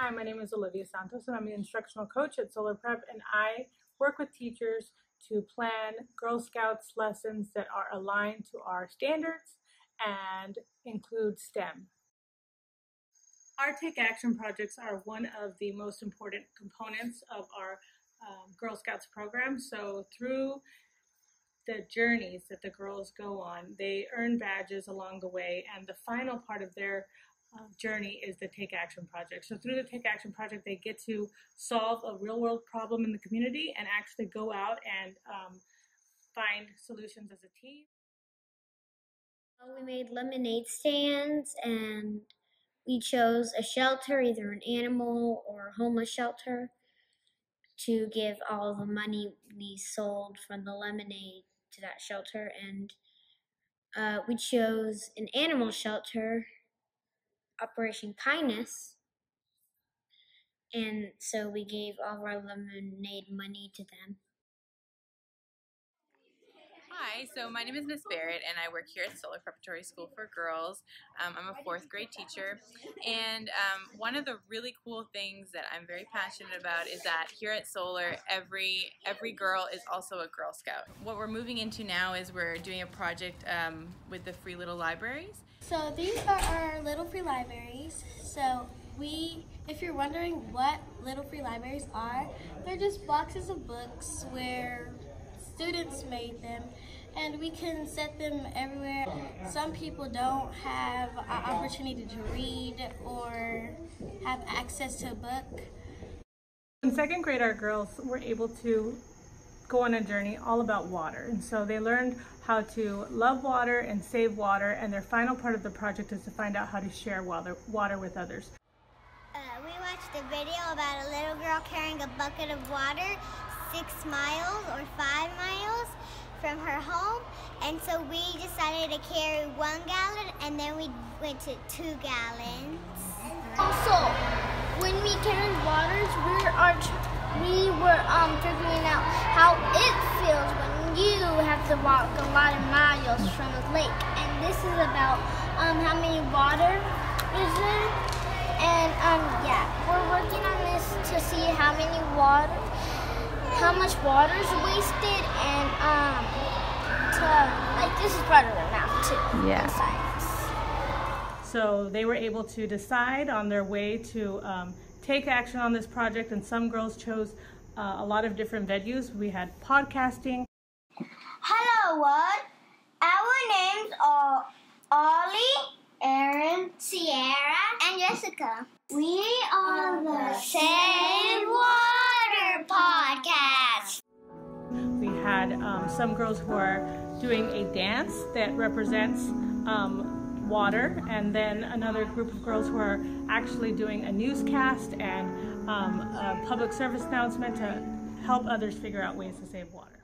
Hi, my name is Olivia Santos and I'm the instructional coach at Solar Prep and I work with teachers to plan Girl Scouts lessons that are aligned to our standards and include STEM. Our Take Action projects are one of the most important components of our um, Girl Scouts program. So through the journeys that the girls go on, they earn badges along the way and the final part of their journey is the Take Action Project. So through the Take Action Project, they get to solve a real world problem in the community and actually go out and um, find solutions as a team. We made lemonade stands and we chose a shelter, either an animal or a homeless shelter, to give all the money we sold from the lemonade to that shelter. And uh, we chose an animal shelter Operation Kindness. And so we gave all of our lemonade money to them. Hi, so my name is Miss Barrett and I work here at Solar Preparatory School for Girls. Um, I'm a fourth grade teacher and um, one of the really cool things that I'm very passionate about is that here at Solar every every girl is also a Girl Scout. What we're moving into now is we're doing a project um, with the Free Little Libraries. So these are our Little Free Libraries. So we, if you're wondering what Little Free Libraries are, they're just boxes of books where students made them and we can set them everywhere. Some people don't have an opportunity to read or have access to a book. In second grade, our girls were able to go on a journey all about water. And so they learned how to love water and save water. And their final part of the project is to find out how to share water, water with others. Uh, we watched a video about a little girl carrying a bucket of water six miles or five miles from her home. And so we decided to carry one gallon and then we went to two gallons. Also, when we carry waters, we are we were um, figuring out how it feels when you have to walk a lot of miles from a lake. And this is about um, how many water is there. And um, yeah, we're working on this to see how many water, how much water is wasted, and um, to like this is part of the math too. Yeah. Science. So they were able to decide on their way to um, take action on this project, and some girls chose uh, a lot of different venues. We had podcasting. Hello, world. Our names are Ollie, Aaron, Sierra, and Jessica. We are the Save Water Podcast. We had um, some girls who are doing a dance that represents um, water, and then another group of girls who are actually doing a newscast and um, a public service announcement to help others figure out ways to save water.